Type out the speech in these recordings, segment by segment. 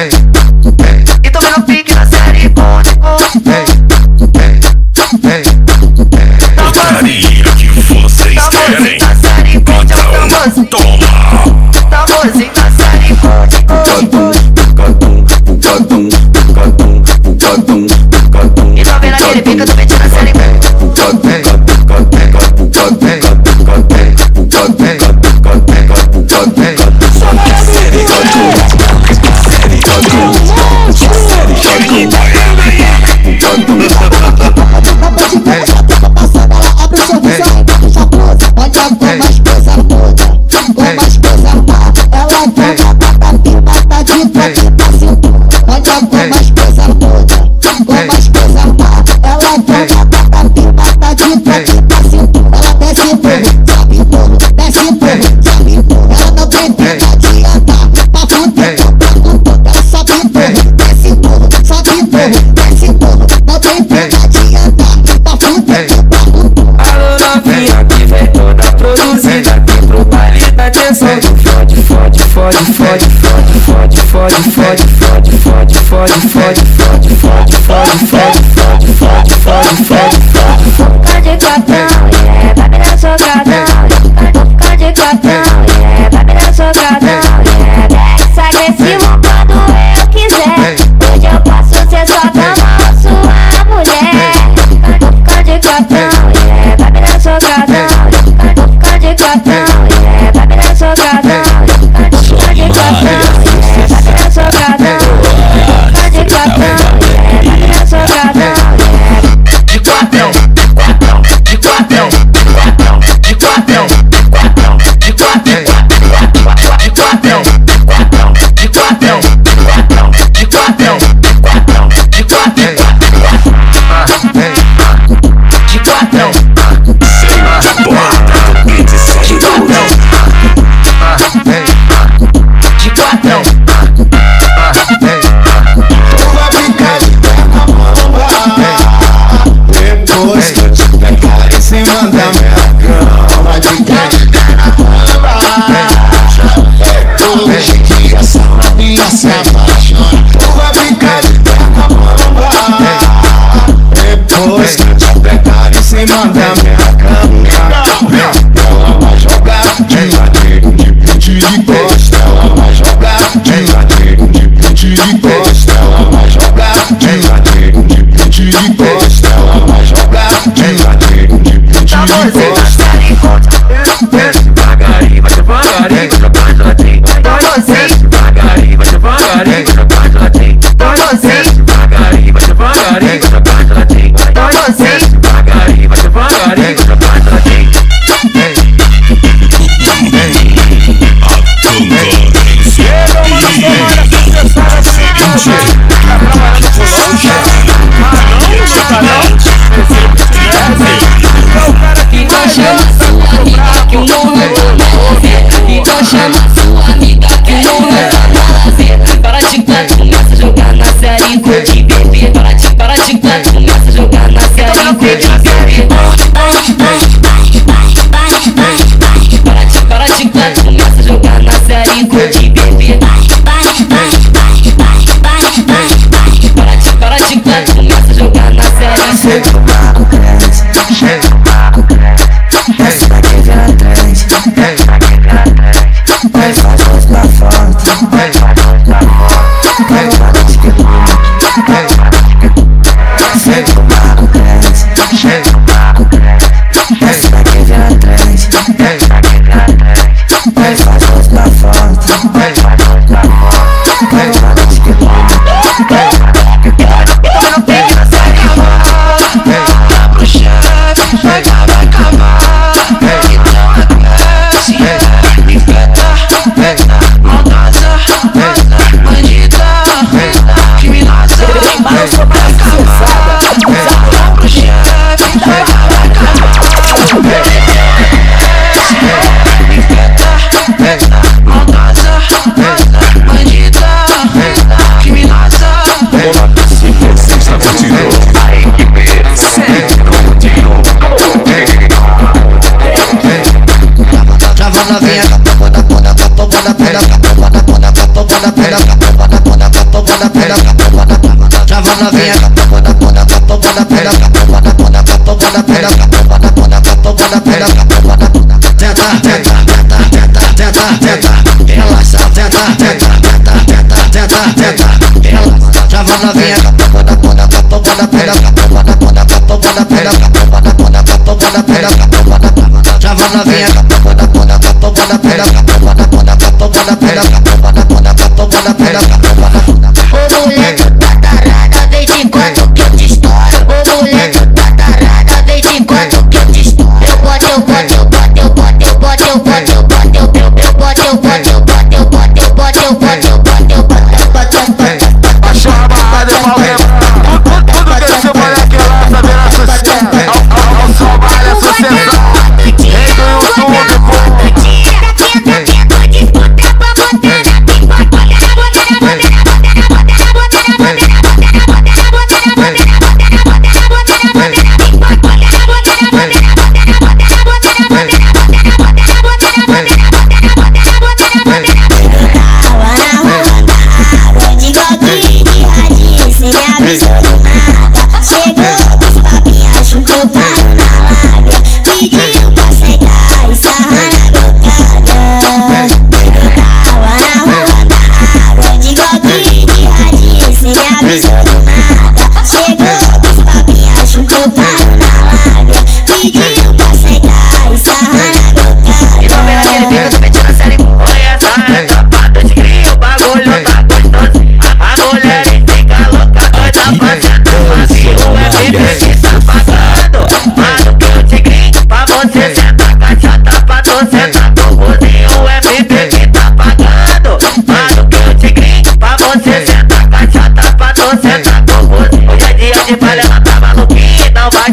Hey. fode, fode, fode, fode, fode, fode, fode, fode, fode, fode, fode. Yeah, vai me dar socadão. yeah. de yeah, vai me dar socadão. Yeah, desce agressivo quando eu quiser. Hoje eu posso ser só da sua mulher. Fica de yeah, vai me dar socadão. yeah. de yeah, vai me dar socadão. Manda minha caminha Ela vai jogar de ladinho de pente de costa Ela vai jogar de ladinho de pente de costa Ela vai jogar de ladinho de pente de costa Ela vai jogar de ladinho de pente de costa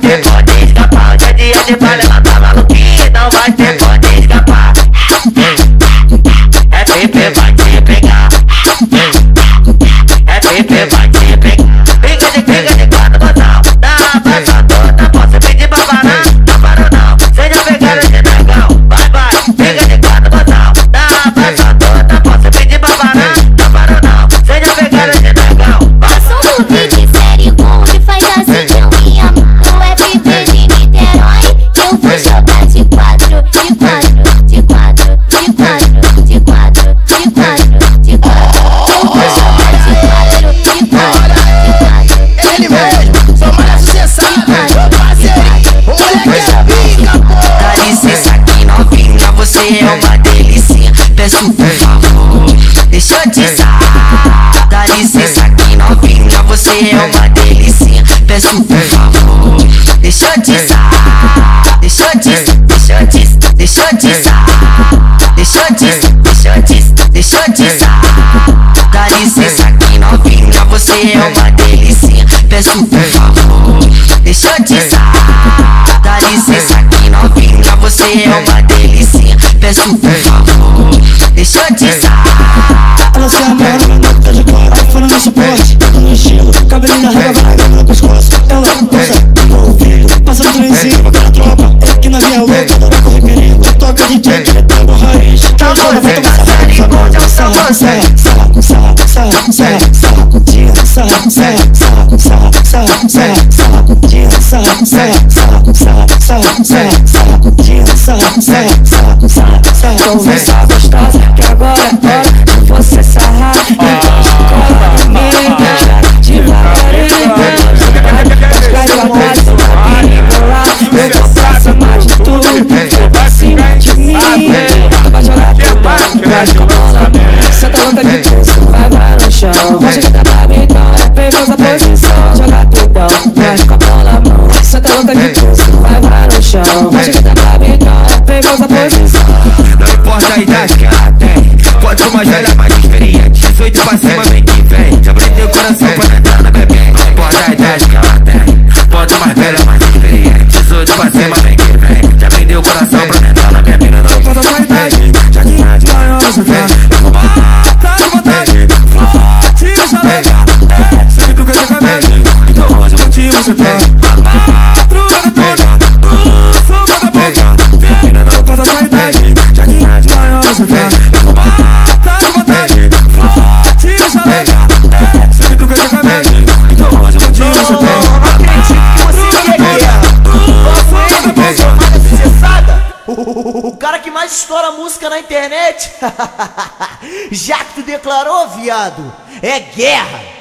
Toda escapada de algebra, ela você é uma delícia. Peço por favor, deixa eu sa. Deixa eu de deixa eu de deixa eu disar. Deixa eu disar, deixa eu disar, deixa eu disar. Dá licença aqui novinha, você é uma delícia. Peço por favor, deixa eu disar. Dá licença aqui novinha, você é uma delícia. Peço por favor, deixa eu. Ela se Don't miss out. de. Pode. Não importa a que ela tem, pode ser mais velha, mais experiente. 18 pra tipo, cima, vem música na internet? Já que tu declarou, viado, é guerra.